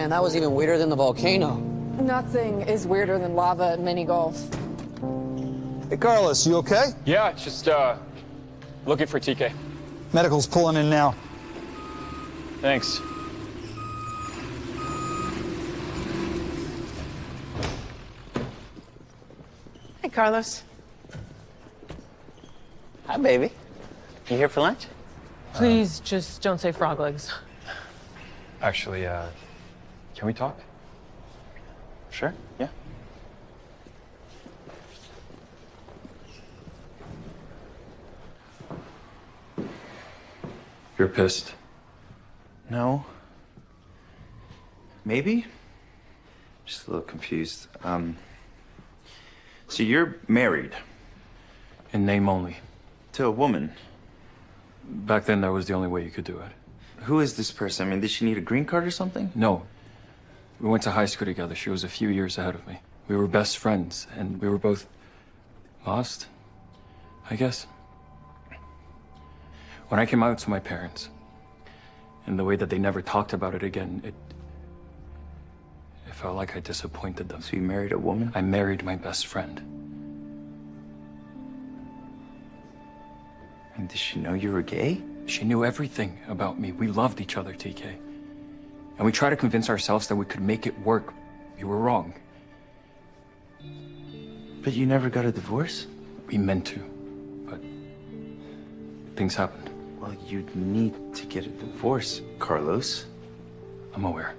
man, that was even weirder than the volcano. Nothing is weirder than lava at mini golf. Hey, Carlos, you okay? Yeah, just uh, looking for TK. Medical's pulling in now. Thanks. Hey, Carlos. Hi, baby. You here for lunch? Please just don't say frog legs. Actually, uh, can we talk? Sure, yeah. You're pissed. No. Maybe? Just a little confused. Um, so you're married In name only. to a woman. Back then, that was the only way you could do it. Who is this person? I mean, did she need a green card or something? No. We went to high school together. She was a few years ahead of me. We were best friends, and we were both lost, I guess. When I came out to my parents, and the way that they never talked about it again, it. It felt like I disappointed them. So you married a woman? I married my best friend. And did she know you were gay? She knew everything about me. We loved each other, TK. And we tried to convince ourselves that we could make it work. You were wrong. But you never got a divorce? We meant to, but things happened. Well, you need to get a divorce, Carlos. I'm aware.